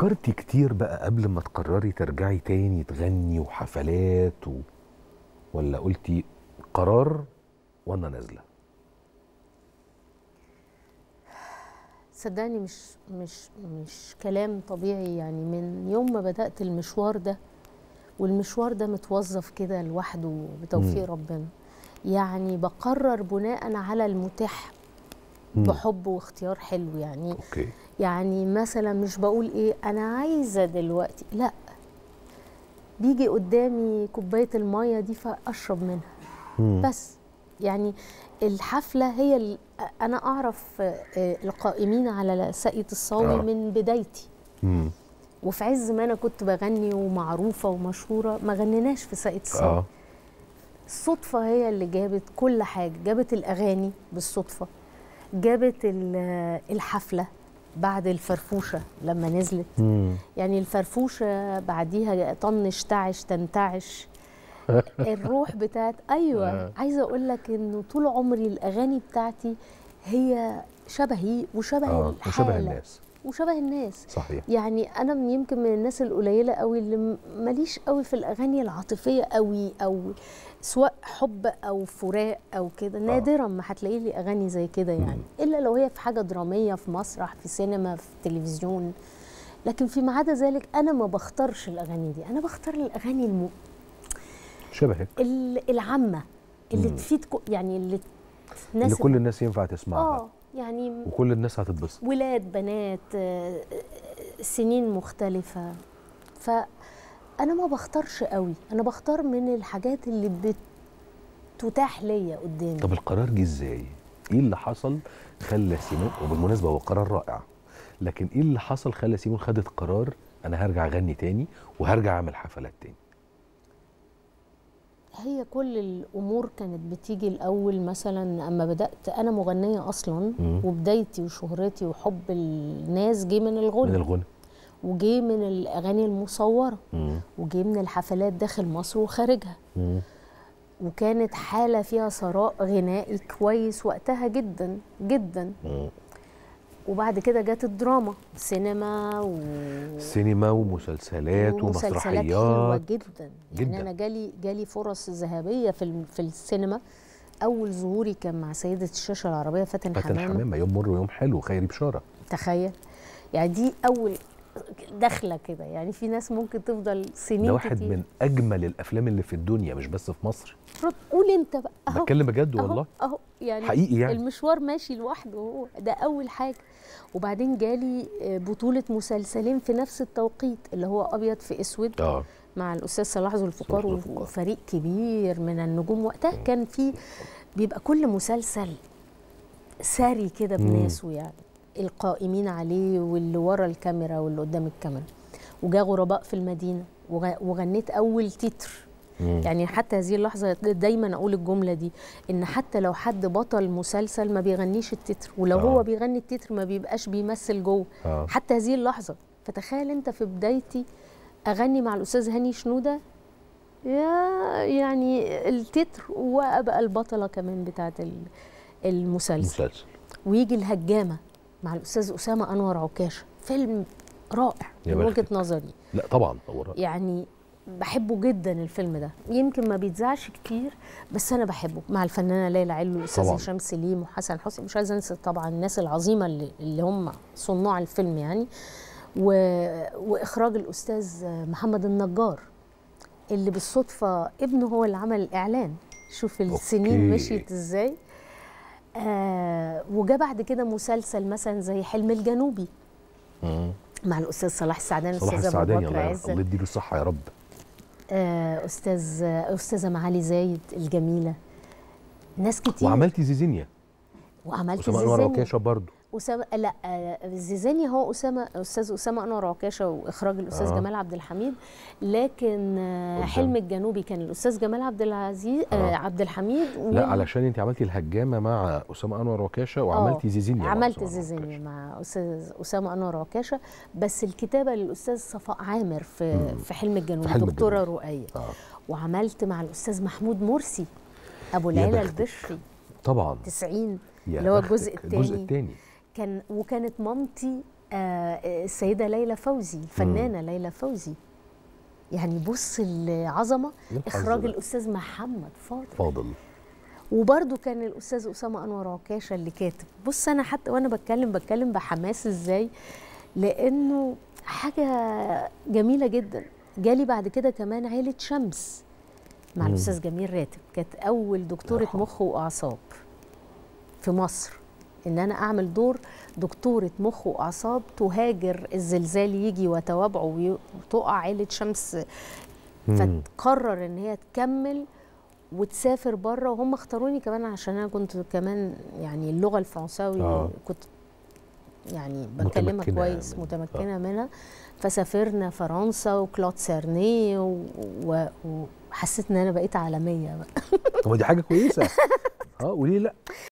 فكرتي كتير بقى قبل ما تقرري ترجعي تاني تغني وحفلات و... ولا قلتي قرار وأنا نازلة صدقني مش مش مش كلام طبيعي يعني من يوم ما بدأت المشوار ده والمشوار ده متوظف كده لوحده بتوفيق. ربنا يعني بقرر بناء على المتاح. بحب واختيار حلو يعني. أوكي. يعني مثلا مش بقول إيه أنا عايزة دلوقتي لأ. بيجي قدامي كوباية المية دي فأشرب منها. مم. بس. يعني الحفلة هي ال- أنا أعرف آه، القائمين على ساقية الصاوي آه. من بدايتي. مم. وفي عز ما أنا كنت بغني ومعروفة ومشهورة ما غنيناش في ساقية الصاوي آه. الصدفة هي اللي جابت كل حاجة جابت الأغاني بالصدفة. جابت ال- الحفلة بعد الفرفوشة لما نزلت مم. يعني الفرفوشة بعديها طنش تعش تنتعش الروح بتاعت أيوة آه. عايزة أقول لك إنه طول عمري الأغاني بتاعتي هي شبهي وشبه آه الحالة وشبه الناس وشبه الناس. صحيح. يعني أنا من يمكن من الناس القليلة قوي اللي ماليش قوي في الأغاني العاطفية قوي أو سواء حب أو فراق أو كده. نادرا ما هتلاقي لي أغاني زي كده يعني. إلا لو هي في حاجة درامية في مسرح في سينما في تلفزيون. لكن فيما عدا ذلك أنا ما بختارش الأغاني دي. أنا بختار الأغاني الم... شبهك. ال- العامة اللي مم. تفيد يعني اللي اللي تناسب كل الناس ينفع تسمعها. آه. يعني وكل الناس هتتبسط. ولاد بنات آه، آه، سنين مختلفة. فأنا ما بختارش قوي. أنا بختار من الحاجات اللي بتتاح ليا قدامي. طب القرار جه إزاي؟ إيه اللي حصل خلى سيمون وبالمناسبة هو قرار رائع لكن إيه اللي حصل خلى سيمون خدت قرار أنا هرجع أغني تاني وهرجع أعمل حفلات تاني؟ هي كل الأمور كانت بتيجي الأول مثلا أما بدأت أنا مغنية أصلا مم. وبدايتي وشهرتي وحب الناس جه من الغنى من الغنى وجه من الأغاني المصورة مم. وجه من الحفلات داخل مصر وخارجها مم. وكانت حالة فيها ثراء غنائي كويس وقتها جدا جدا مم. وبعد كده جت الدراما سينما و... سينما ومسلسلات ومسلسلات حلوة ومسرحيات جدا. يعني جداً. أنا جالي جالي فرص ذهبية في في السينما. أول ظهوري كان مع سيدة الشاشة العربية فاتن فاتن حمامة. حمامة يوم مر ويوم حلو خيري بشارة. تخيل. يعني دي أول دخلة كده. يعني في ناس ممكن تفضل سنين ده واحد كتير. من أجمل الأفلام اللي في الدنيا مش بس في مصر. قول أنت بقى. أهو بتكلم بجد والله؟ أهو يعني حقيقي يعني. المشوار ماشي لوحده هو ده أول حاجة. وبعدين جالي آه، بطولة مسلسلين في نفس التوقيت اللي هو أبيض في أسود آه. مع الأستاذ صلاح ذو الفقار. وفريق كبير من النجوم. وقتها كان في بيبقى كل مسلسل ساري كده. بناسه يعني. القائمين عليه واللي ورا الكاميرا واللي قدام الكاميرا. وجا غرباء في المدينة. وغ- وغنيت أول تتر. مم. يعني حتى هذه اللحظة دايما أقول الجملة دي إن حتى لو حد بطل مسلسل ما بيغنيش التتر. ولو آه. هو بيغني التتر ما بيبقاش بيمثل جوه. آه. حتى هذه اللحظة. فتخيل أنت في بدايتي أغني مع الأستاذ هاني شنودة. يا يعني التتر وأبقى البطلة كمان بتاعت ال- المسلسل. مسلسل ويجي الهجامة. مع الأستاذ أسامة أنور عكاشه فيلم رائع من وجهة. نظري لا طبعا هو رائع. يعني بحبه جدا الفيلم ده يمكن ما بيتذاعش كتير بس أنا بحبه مع الفنانة ليلى علو والاستاذ طبعاً. هشام سليم وحسن حسني مش عايزة أنسى طبعا الناس العظيمة اللي, اللي هم صناع الفيلم يعني و... وإخراج الأستاذ محمد النجار اللي بالصدفة ابنه هو اللي عمل الإعلان شوف السنين أوكي. مشيت إزاي آه وجا بعد كده مسلسل مثلا زي حلم الجنوبي. مم. مع الأستاذ صلاح السعداني الاستاذ ابو بكر الله عزت الله يديله الصحة يا رب. آه، أستاذ أستاذة معالي زايد الجميلة. ناس كتير. وعملتي زيزينيا. وعملت أسامة أنور عكاشه برضه اسامه لا آه، زيزانيا هو أسامة أستاذ أسامة أنور عكاشه وإخراج الأستاذ آه. آه. جمال عبد الحميد لكن آه،. حلم الجنوبي كان الأستاذ جمال عبد العزيز آه. آه. عبد الحميد لا علشان أنت عملتي الهجامة مع أسامة أنور عكاشه وعملتي زيزينيا مع عملت عكاشة. مع أستاذ أسامة أنور عكاشه بس الكتابة للأستاذ صفاء عامر في مم. في حلم الجنوبي حلم دكتورة. رؤيه آه وعملت مع الأستاذ محمود مرسي أبو بختك. البشري طبعا 90 يا اللي هو. الجزء الجزء التاني. الثاني كان وكانت مامتي آه السيدة ليلى فوزي الفنانه ليلى فوزي يعني بص العظمة إخراج. الأستاذ محمد فاضل فاضل وبرده كان الأستاذ أسامة أنور عكاشة اللي كاتب بص أنا حتى وأنا بتكلم بتكلم بحماس إزاي لأنه حاجة جميلة جدا جالي بعد كده كمان عيلة شمس مع. الأستاذ جميل راتب كانت أول دكتورة. مخ وأعصاب في مصر إن أنا أعمل دور دكتورة مخ وأعصاب تهاجر الزلزال يجي وتوابعه وتقع عيلة شمس. فتقرر إن هي تكمل وتسافر بره وهم اختاروني كمان عشان أنا كنت كمان يعني اللغة الفرنساوي آه. كنت يعني متمكنة كويس منها. متمكنة منها فسافرنا فرنسا وكلود سيرني وحسيت إن أنا بقيت عالمية بقى طب دي حاجة كويسة آه وليه لأ